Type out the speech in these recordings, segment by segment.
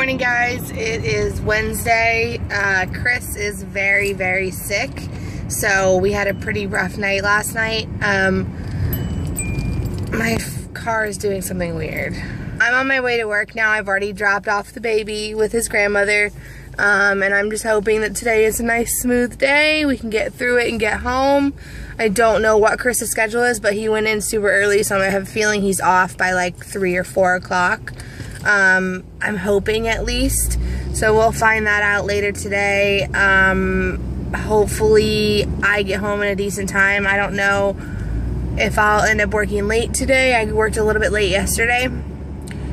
morning guys. It is Wednesday. Uh, Chris is very very sick so we had a pretty rough night last night. Um, my car is doing something weird. I'm on my way to work now. I've already dropped off the baby with his grandmother um, and I'm just hoping that today is a nice smooth day. We can get through it and get home. I don't know what Chris's schedule is but he went in super early so I have a feeling he's off by like 3 or 4 o'clock um, I'm hoping at least. So we'll find that out later today. Um, hopefully I get home in a decent time. I don't know if I'll end up working late today. I worked a little bit late yesterday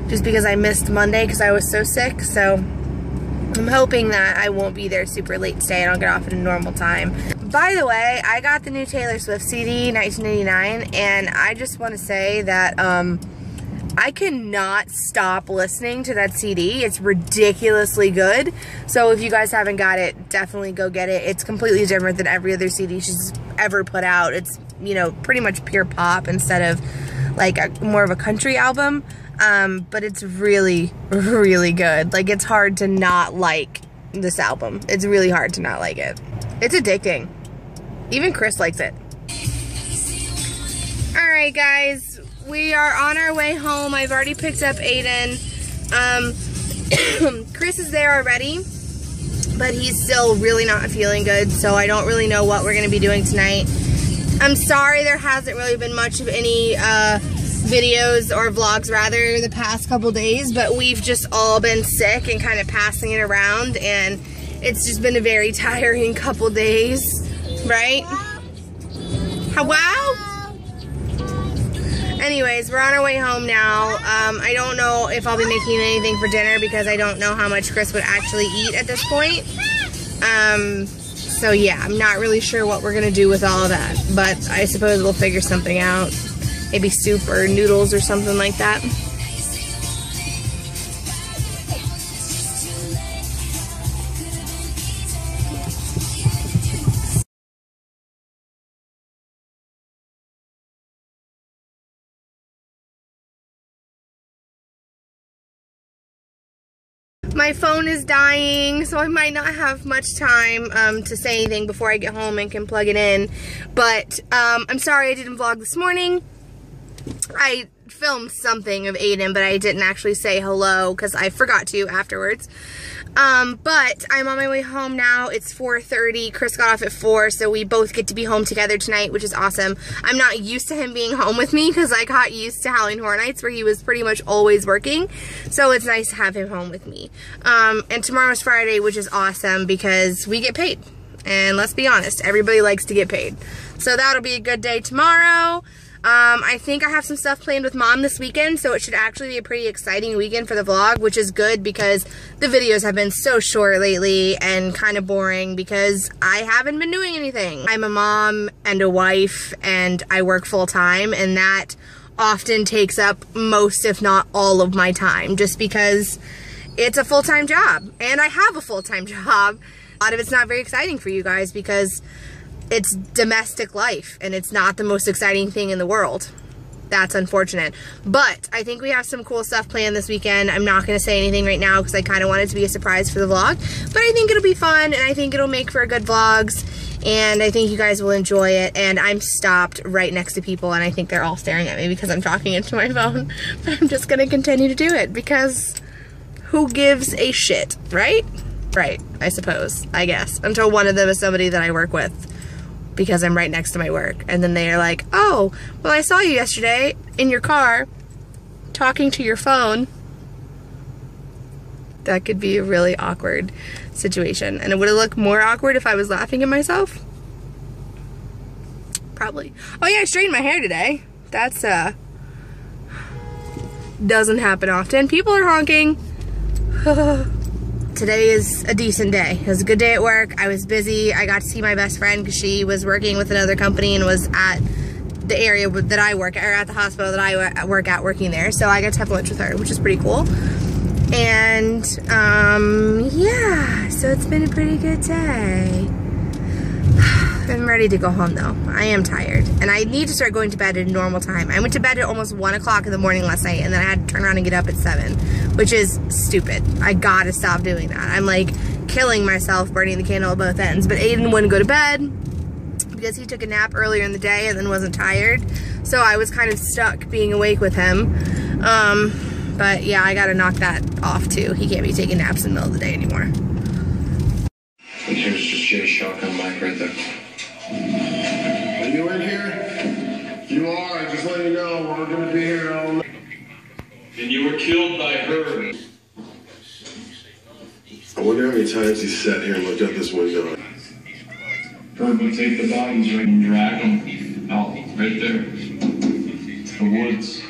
just because I missed Monday because I was so sick. So I'm hoping that I won't be there super late today and I'll get off at a normal time. By the way, I got the new Taylor Swift CD 1989 and I just want to say that um, I cannot stop listening to that CD. It's ridiculously good. So if you guys haven't got it, definitely go get it. It's completely different than every other CD she's ever put out. It's, you know, pretty much pure pop instead of like a, more of a country album. Um, but it's really, really good. Like it's hard to not like this album. It's really hard to not like it. It's addicting. Even Chris likes it. Alright guys, we are on our way home. I've already picked up Aiden. Um, Chris is there already, but he's still really not feeling good, so I don't really know what we're going to be doing tonight. I'm sorry there hasn't really been much of any uh, videos or vlogs rather the past couple days, but we've just all been sick and kind of passing it around, and it's just been a very tiring couple days, right? Hello? Anyways, we're on our way home now. Um, I don't know if I'll be making anything for dinner because I don't know how much Chris would actually eat at this point. Um, so yeah, I'm not really sure what we're gonna do with all of that, but I suppose we'll figure something out. Maybe soup or noodles or something like that. My phone is dying, so I might not have much time um, to say anything before I get home and can plug it in. But um, I'm sorry I didn't vlog this morning. I filmed something of Aiden, but I didn't actually say hello because I forgot to afterwards. Um, but I'm on my way home now. It's 4.30. Chris got off at 4, so we both get to be home together tonight, which is awesome. I'm not used to him being home with me because I got used to Halloween Horror Nights where he was pretty much always working. So it's nice to have him home with me. Um, and tomorrow's Friday, which is awesome because we get paid. And let's be honest, everybody likes to get paid. So that'll be a good day tomorrow. Um, I think I have some stuff planned with mom this weekend, so it should actually be a pretty exciting weekend for the vlog, which is good because the videos have been so short lately and kind of boring because I haven't been doing anything. I'm a mom and a wife and I work full time and that often takes up most if not all of my time just because it's a full-time job and I have a full-time job. A lot of it's not very exciting for you guys because it's domestic life and it's not the most exciting thing in the world. That's unfortunate. But I think we have some cool stuff planned this weekend. I'm not going to say anything right now because I kind of want it to be a surprise for the vlog. But I think it'll be fun and I think it'll make for good vlogs. And I think you guys will enjoy it. And I'm stopped right next to people and I think they're all staring at me because I'm talking into my phone. But I'm just going to continue to do it because who gives a shit, right? Right, I suppose, I guess. Until one of them is somebody that I work with because I'm right next to my work. And then they're like, oh, well, I saw you yesterday in your car talking to your phone. That could be a really awkward situation. And it would have looked more awkward if I was laughing at myself. Probably. Oh yeah, I straightened my hair today. That's, uh, doesn't happen often. People are honking. today is a decent day. It was a good day at work. I was busy. I got to see my best friend because she was working with another company and was at the area that I work at, or at the hospital that I work at working there. So I got to have lunch with her, which is pretty cool. And, um, yeah, so it's been a pretty good day. And ready to go home though. I am tired. And I need to start going to bed at a normal time. I went to bed at almost 1 o'clock in the morning last night and then I had to turn around and get up at 7, which is stupid. I gotta stop doing that. I'm like killing myself burning the candle at both ends. But Aiden wouldn't go to bed because he took a nap earlier in the day and then wasn't tired. So I was kind of stuck being awake with him. Um, but yeah, I gotta knock that off too. He can't be taking naps in the middle of the day anymore. And here's just Jay's shotgun mic right there. Are you in here? You are. I just let you know we're gonna be here all night. And you were killed by her. I wonder how many times he sat here and looked out this window. Herb would take the bodies right and drag them out right there. The woods.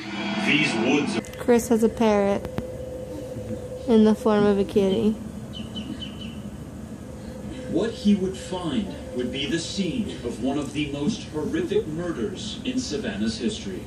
These woods Chris has a parrot in the form of a kitty. What he would find would be the scene of one of the most horrific murders in Savannah's history.